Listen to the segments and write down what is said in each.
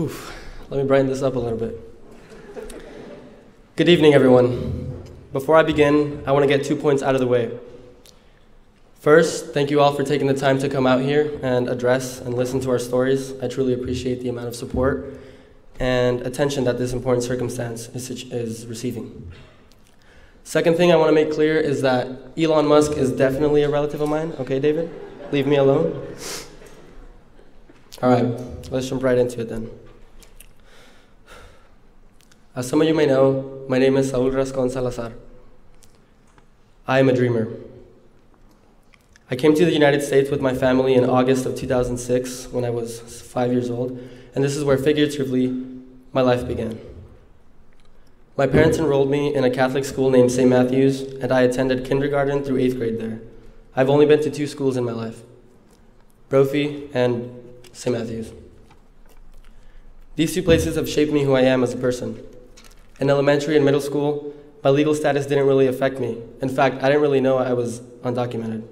Oof, let me brighten this up a little bit. Good evening, everyone. Before I begin, I want to get two points out of the way. First, thank you all for taking the time to come out here and address and listen to our stories. I truly appreciate the amount of support and attention that this important circumstance is, is receiving. Second thing I want to make clear is that Elon Musk is definitely a relative of mine. Okay, David? Leave me alone. All right, let's jump right into it then. As some of you may know, my name is Saul Rascon Salazar. I am a dreamer. I came to the United States with my family in August of 2006 when I was five years old, and this is where figuratively my life began. My parents enrolled me in a Catholic school named St. Matthew's, and I attended kindergarten through eighth grade there. I've only been to two schools in my life Brophy and St. Matthew's. These two places have shaped me who I am as a person. In elementary and middle school, my legal status didn't really affect me. In fact, I didn't really know I was undocumented.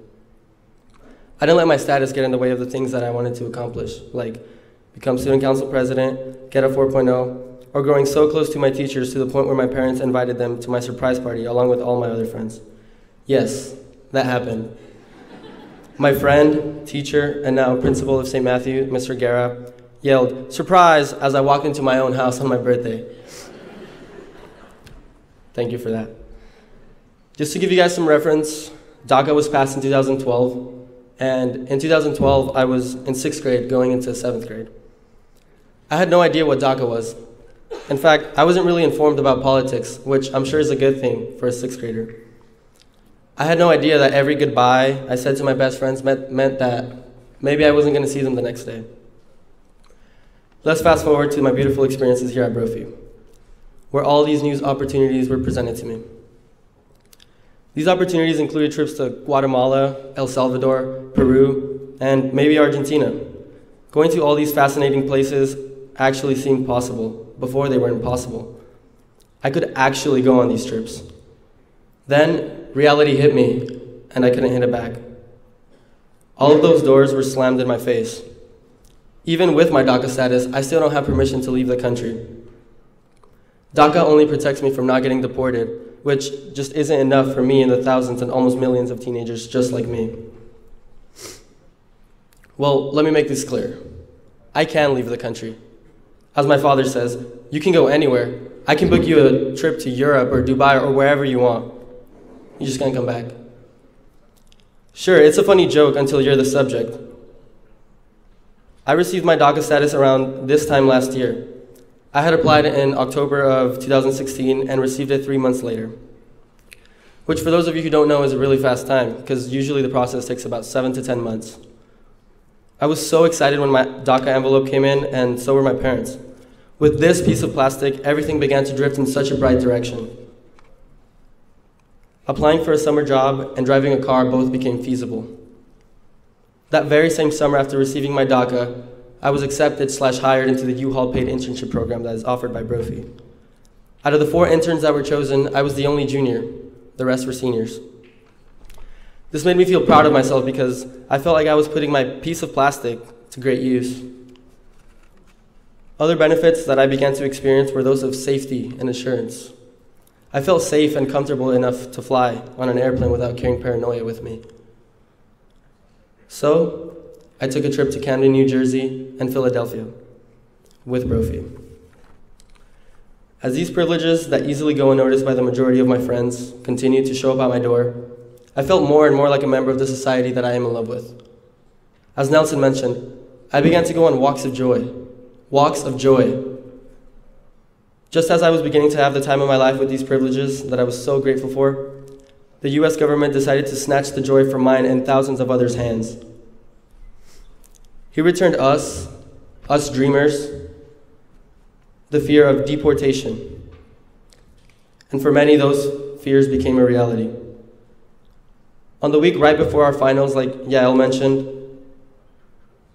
I didn't let my status get in the way of the things that I wanted to accomplish, like become student council president, get a 4.0, or growing so close to my teachers to the point where my parents invited them to my surprise party along with all my other friends. Yes, that happened. My friend, teacher, and now principal of St. Matthew, Mr. Guerra, yelled, Surprise! as I walked into my own house on my birthday. Thank you for that. Just to give you guys some reference, DACA was passed in 2012, and in 2012, I was in sixth grade going into seventh grade. I had no idea what DACA was. In fact, I wasn't really informed about politics, which I'm sure is a good thing for a sixth grader. I had no idea that every goodbye I said to my best friends meant, meant that maybe I wasn't going to see them the next day. Let's fast forward to my beautiful experiences here at Brophy, where all these new opportunities were presented to me. These opportunities included trips to Guatemala, El Salvador, Peru, and maybe Argentina. Going to all these fascinating places actually seemed possible before they were impossible. I could actually go on these trips. Then reality hit me, and I couldn't hit it back. All of those doors were slammed in my face. Even with my DACA status, I still don't have permission to leave the country. DACA only protects me from not getting deported, which just isn't enough for me and the thousands and almost millions of teenagers just like me. Well, let me make this clear. I can leave the country. As my father says, you can go anywhere. I can book you a trip to Europe or Dubai or wherever you want. You just can't come back. Sure, it's a funny joke until you're the subject. I received my DACA status around this time last year. I had applied in October of 2016 and received it three months later. Which, for those of you who don't know, is a really fast time, because usually the process takes about seven to 10 months. I was so excited when my DACA envelope came in, and so were my parents. With this piece of plastic, everything began to drift in such a bright direction. Applying for a summer job and driving a car both became feasible. That very same summer after receiving my DACA, I was accepted slash hired into the U-Haul paid internship program that is offered by Brophy. Out of the four interns that were chosen, I was the only junior. The rest were seniors. This made me feel proud of myself because I felt like I was putting my piece of plastic to great use. Other benefits that I began to experience were those of safety and assurance. I felt safe and comfortable enough to fly on an airplane without carrying paranoia with me. So, I took a trip to Camden, New Jersey, and Philadelphia with Brophy. As these privileges that easily go unnoticed by the majority of my friends continued to show up at my door, I felt more and more like a member of the society that I am in love with. As Nelson mentioned, I began to go on walks of joy. Walks of joy. Just as I was beginning to have the time of my life with these privileges that I was so grateful for, the US government decided to snatch the joy from mine and thousands of others' hands. He returned us, us dreamers, the fear of deportation. And for many, those fears became a reality. On the week right before our finals, like Yael mentioned,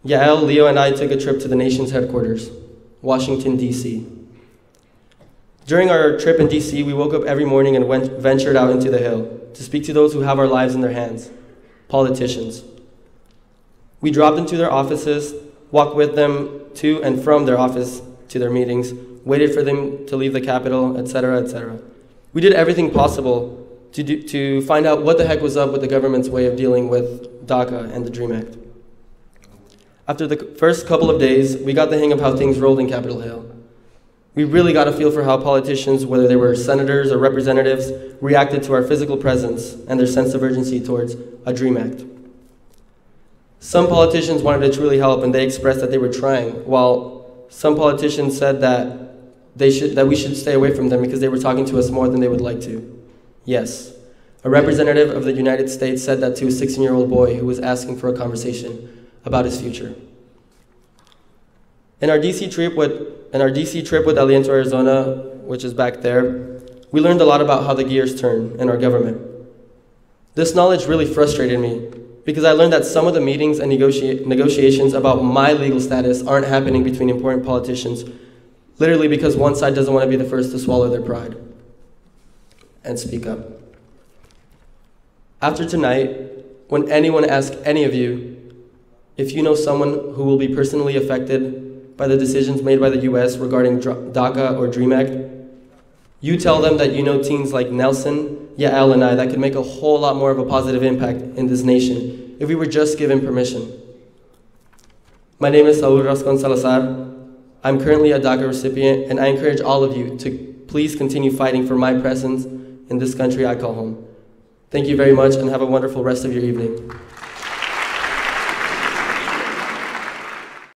Yael, Leo, and I took a trip to the nation's headquarters, Washington, D.C. During our trip in D.C., we woke up every morning and went, ventured out into the hill to speak to those who have our lives in their hands, politicians. We dropped into their offices, walked with them to and from their office to their meetings, waited for them to leave the Capitol, etc., etc. We did everything possible to, do, to find out what the heck was up with the government's way of dealing with DACA and the DREAM Act. After the first couple of days, we got the hang of how things rolled in Capitol Hill. We really got a feel for how politicians, whether they were senators or representatives, reacted to our physical presence and their sense of urgency towards a DREAM Act. Some politicians wanted to truly help and they expressed that they were trying, while some politicians said that, they should, that we should stay away from them because they were talking to us more than they would like to. Yes, a representative of the United States said that to a 16 year old boy who was asking for a conversation about his future. In our DC trip with, in our DC trip with Aliento Arizona, which is back there, we learned a lot about how the gears turn in our government. This knowledge really frustrated me because I learned that some of the meetings and negotia- negotiations about my legal status aren't happening between important politicians, literally because one side doesn't want to be the first to swallow their pride and speak up. After tonight, when anyone asks any of you if you know someone who will be personally affected by the decisions made by the US regarding DACA or DREAM Act, you tell them that you know teens like Nelson, Yael, and I that could make a whole lot more of a positive impact in this nation if we were just given permission. My name is Saul Rascon Salazar. I'm currently a DACA recipient, and I encourage all of you to please continue fighting for my presence in this country I call home. Thank you very much, and have a wonderful rest of your evening.